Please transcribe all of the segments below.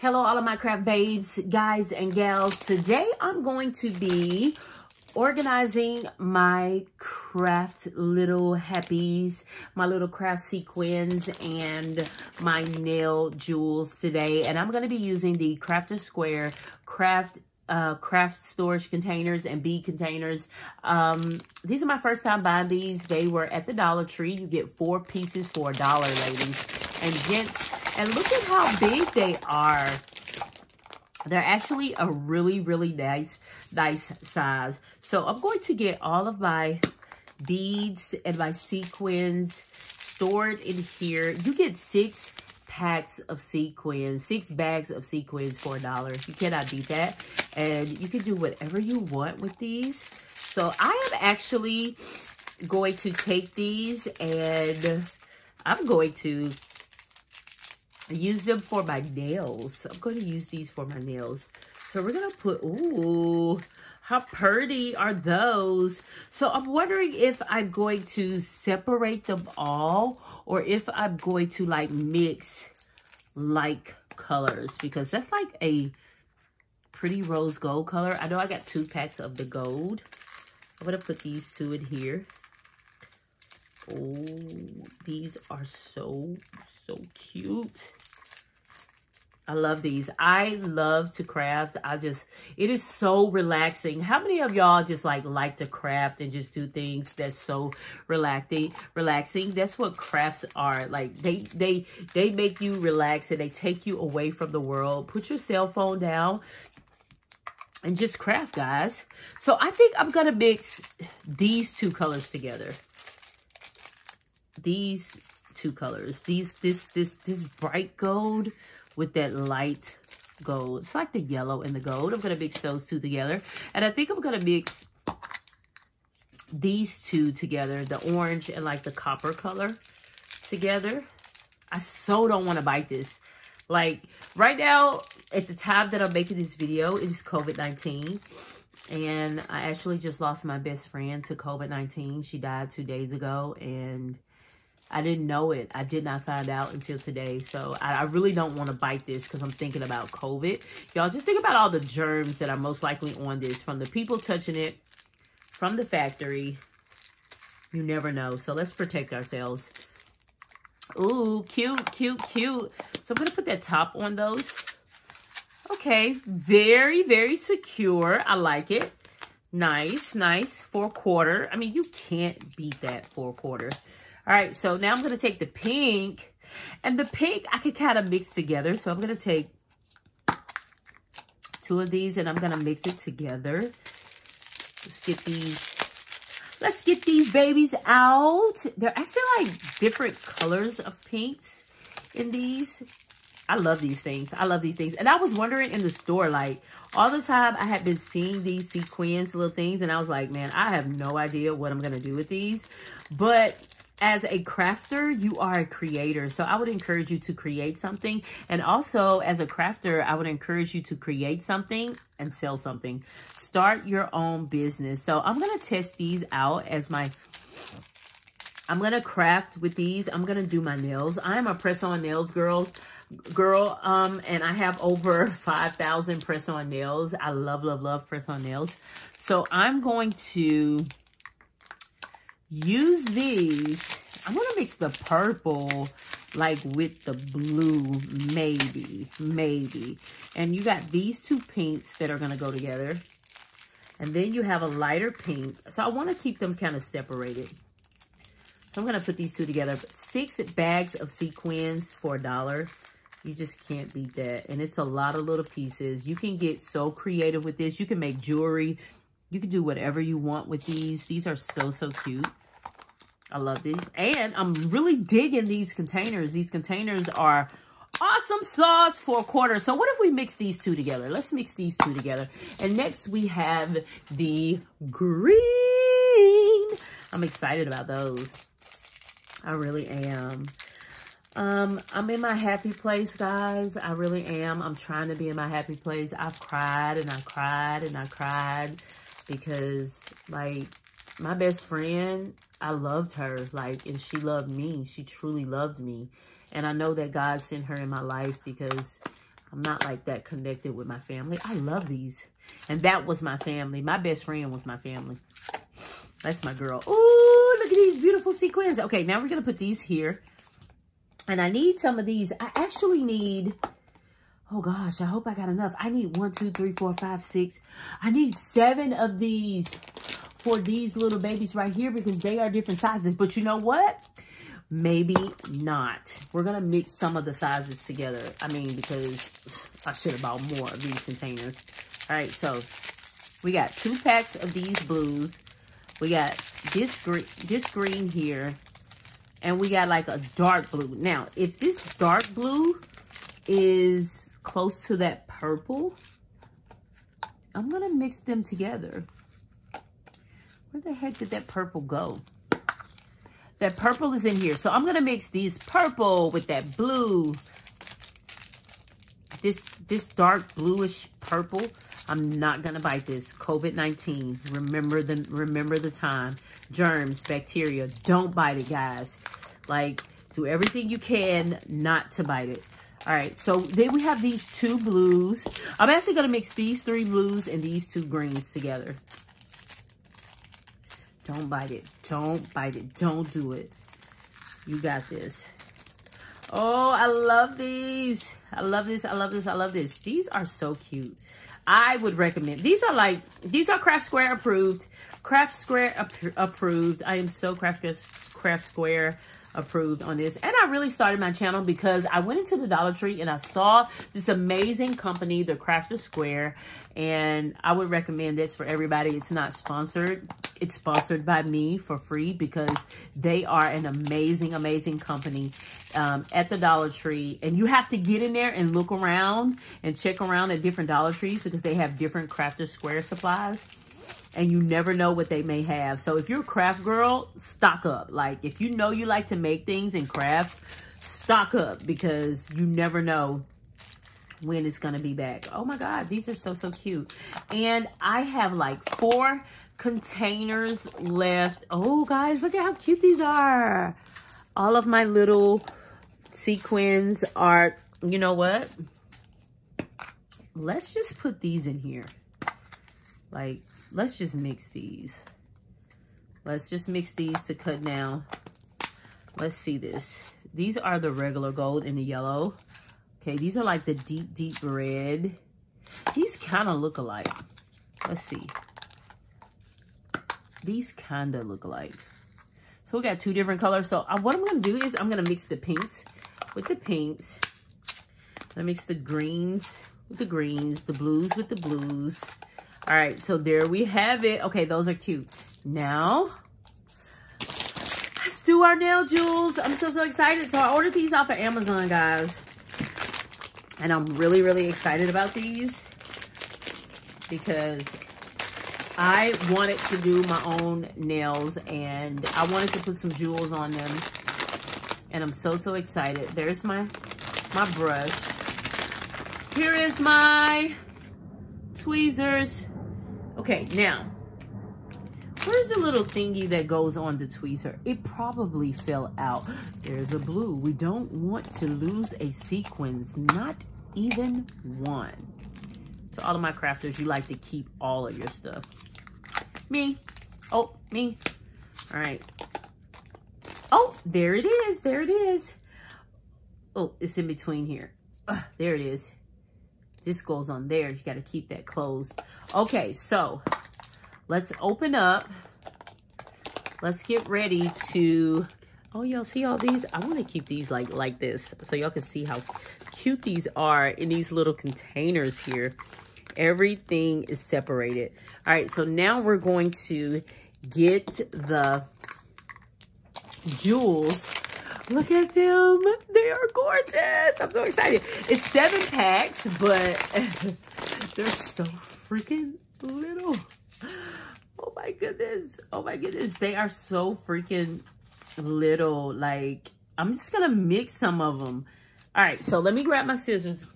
Hello, all of my craft babes, guys and gals. Today, I'm going to be organizing my craft little happies, my little craft sequins, and my nail jewels today. And I'm going to be using the Crafter Square Craft uh, craft storage containers and bead containers. Um, these are my first time buying these. They were at the Dollar Tree. You get four pieces for a dollar, ladies and gents. And look at how big they are. They're actually a really, really nice, nice size. So I'm going to get all of my beads and my sequins stored in here. You get six packs of sequins, six bags of sequins for a dollar. You cannot beat that. And you can do whatever you want with these. So I am actually going to take these and I'm going to use them for my nails. I'm going to use these for my nails. So we're going to put, ooh, how pretty are those? So I'm wondering if I'm going to separate them all or if I'm going to like mix like colors because that's like a pretty rose gold color. I know I got two packs of the gold. I'm going to put these two in here. Oh, these are so, so cute. I love these. I love to craft. I just, it is so relaxing. How many of y'all just like like to craft and just do things that's so relaxing? Relaxing. That's what crafts are. Like they, they, they make you relax and they take you away from the world. Put your cell phone down and just craft, guys. So I think I'm going to mix these two colors together. These two colors. These, this, this, this bright gold with that light gold. It's like the yellow and the gold. I'm going to mix those two together. And I think I'm going to mix these two together, the orange and like the copper color together. I so don't want to bite this. Like right now, at the time that I'm making this video, it is COVID-19. And I actually just lost my best friend to COVID-19. She died two days ago. And I didn't know it. I did not find out until today. So I, I really don't want to bite this because I'm thinking about COVID. Y'all just think about all the germs that are most likely on this from the people touching it, from the factory. You never know. So let's protect ourselves. Ooh, cute, cute, cute. So I'm going to put that top on those. Okay, very, very secure. I like it. Nice, nice. Four quarter. I mean, you can't beat that four quarter. All right, so now I'm going to take the pink. And the pink I could kind of mix together. So I'm going to take two of these and I'm going to mix it together. Let's get these. Let's get these babies out. They're actually like different colors of pinks in these. I love these things. I love these things. And I was wondering in the store, like, all the time I had been seeing these sequins little things. And I was like, man, I have no idea what I'm going to do with these. But as a crafter, you are a creator. So I would encourage you to create something. And also as a crafter, I would encourage you to create something and sell something. Start your own business. So I'm going to test these out as my I'm going to craft with these. I'm going to do my nails. I'm a press-on nails girls girl um and I have over 5,000 press-on nails. I love love love press-on nails. So I'm going to use these. I'm going to mix the purple like with the blue, maybe, maybe. And you got these two pinks that are going to go together. And then you have a lighter pink. So I want to keep them kind of separated. So I'm going to put these two together. Six bags of sequins for a dollar. You just can't beat that. And it's a lot of little pieces. You can get so creative with this. You can make jewelry. You can do whatever you want with these. These are so, so cute. I love these. And I'm really digging these containers. These containers are awesome sauce for a quarter. So what if we mix these two together? Let's mix these two together. And next we have the green. I'm excited about those. I really am. Um, I'm in my happy place, guys. I really am. I'm trying to be in my happy place. I've cried and I cried and I cried because, like, my best friend I loved her, like, and she loved me. She truly loved me. And I know that God sent her in my life because I'm not like that connected with my family. I love these. And that was my family. My best friend was my family. That's my girl. Oh, look at these beautiful sequins. Okay, now we're going to put these here. And I need some of these. I actually need, oh gosh, I hope I got enough. I need one, two, three, four, five, six. I need seven of these for these little babies right here because they are different sizes. But you know what? Maybe not. We're going to mix some of the sizes together. I mean, because I should have bought more of these containers. All right, so we got two packs of these blues. We got this green, this green here. And we got like a dark blue. Now, if this dark blue is close to that purple, I'm going to mix them together. Where the heck did that purple go? That purple is in here. So I'm going to mix these purple with that blue. This, this dark bluish purple. I'm not going to bite this. COVID-19. Remember the, remember the time. Germs, bacteria. Don't bite it, guys. Like, do everything you can not to bite it. All right, so then we have these two blues. I'm actually going to mix these three blues and these two greens together. Don't bite it. Don't bite it. Don't do it. You got this. Oh, I love these. I love this. I love this. I love this. These are so cute. I would recommend. These are like, these are Craft Square approved. Craft Square approved. I am so Craft, Craft Square approved on this. And I really started my channel because I went into the Dollar Tree and I saw this amazing company, the Crafter Square. And I would recommend this for everybody. It's not sponsored. It's sponsored by me for free because they are an amazing, amazing company um, at the Dollar Tree. And you have to get in there and look around and check around at different Dollar Trees because they have different Crafter Square supplies and you never know what they may have. So if you're a craft girl, stock up. Like if you know you like to make things and craft, stock up because you never know when it's going to be back. Oh my God, these are so, so cute. And I have like four containers left. Oh guys, look at how cute these are. All of my little sequins are, you know what? Let's just put these in here. Like, let's just mix these. Let's just mix these to cut down. Let's see this. These are the regular gold and the yellow. Okay, these are like the deep, deep red. These kind of look alike. Let's see. These kind of look alike. So we got two different colors. So uh, what I'm going to do is I'm going to mix the pinks with the pinks. I mix the greens with the greens, the blues with the blues. All right, so there we have it. Okay, those are cute. Now, let's do our nail jewels. I'm so, so excited. So I ordered these off of Amazon, guys. And I'm really, really excited about these because I wanted to do my own nails and I wanted to put some jewels on them. And I'm so, so excited. There's my, my brush. Here is my tweezers. Okay, now, where's the little thingy that goes on the tweezer? It probably fell out. There's a blue. We don't want to lose a sequence, not even one. To all of my crafters, you like to keep all of your stuff. Me. Oh, me. All right. Oh, there it is. There it is. Oh, it's in between here. Uh, there it is. This goes on there. You got to keep that closed. Okay, so let's open up. Let's get ready to... Oh, y'all see all these? I want to keep these like, like this so y'all can see how cute these are in these little containers here. Everything is separated. All right, so now we're going to get the jewels Look at them. They are gorgeous. I'm so excited. It's seven packs, but they're so freaking little. Oh my goodness. Oh my goodness. They are so freaking little. Like, I'm just going to mix some of them. All right, so let me grab my scissors.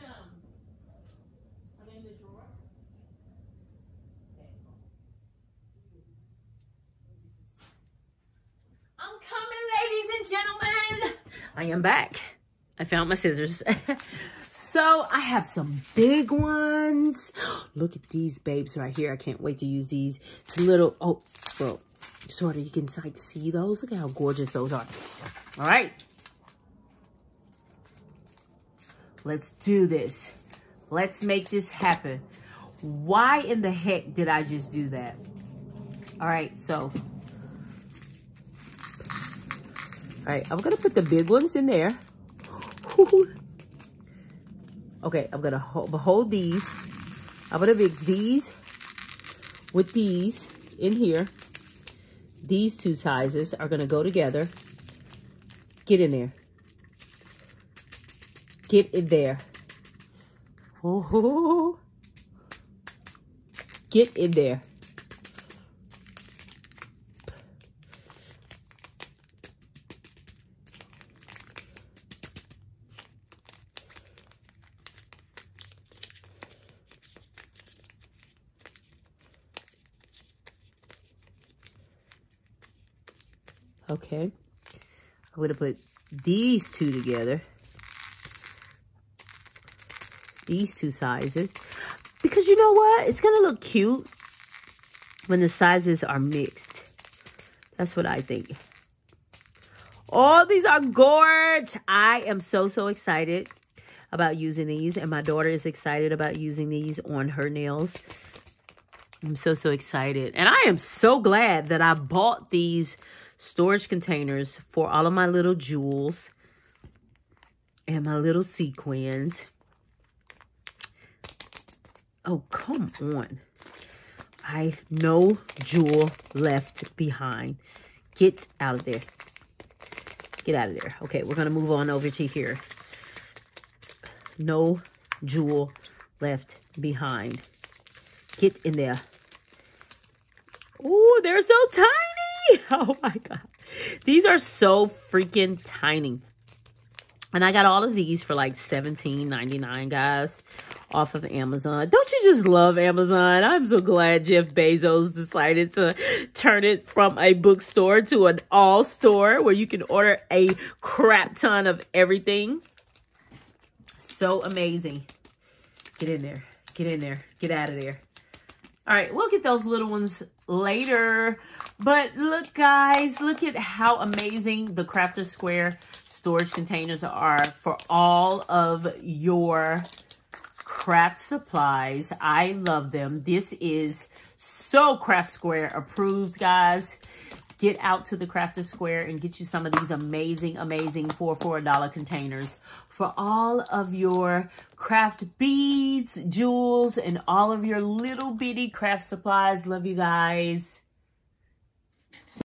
Them. In the drawer? I'm coming, ladies and gentlemen. I am back. I found my scissors. so I have some big ones. Look at these babes right here. I can't wait to use these. It's a little, oh, well, sort of, you can like see those. Look at how gorgeous those are. All right. Let's do this. Let's make this happen. Why in the heck did I just do that? All right, so. All right, I'm going to put the big ones in there. okay, I'm going to hold, hold these. I'm going to mix these with these in here. These two sizes are going to go together. Get in there. Get in there. Oh, get in there. Okay. I'm going to put these two together. These two sizes. Because you know what? It's going to look cute when the sizes are mixed. That's what I think. All these are gorge. I am so, so excited about using these. And my daughter is excited about using these on her nails. I'm so, so excited. And I am so glad that I bought these storage containers for all of my little jewels and my little sequins. Oh, come on. I no jewel left behind. Get out of there. Get out of there. Okay, we're going to move on over to here. No jewel left behind. Get in there. Oh, they're so tiny. Oh my God. These are so freaking tiny. And I got all of these for like $17.99, guys, off of Amazon. Don't you just love Amazon? I'm so glad Jeff Bezos decided to turn it from a bookstore to an all store where you can order a crap ton of everything. So amazing. Get in there. Get in there. Get out of there. All right, we'll get those little ones later. But look, guys, look at how amazing the Crafter Square storage containers are for all of your craft supplies. I love them. This is so Craft Square approved, guys. Get out to the Crafter Square and get you some of these amazing, amazing four for a dollar containers for all of your craft beads, jewels, and all of your little bitty craft supplies. Love you guys.